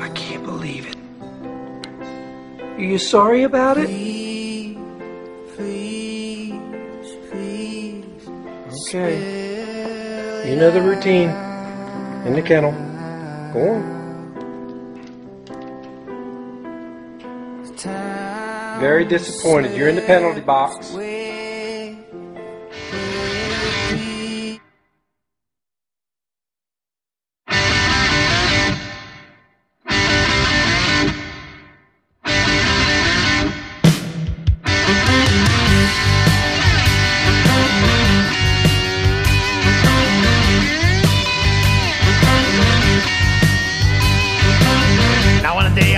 I can't believe it. Are you sorry about it? Okay. You know the routine. In the kennel. Go on. Very disappointed. You're in the penalty box.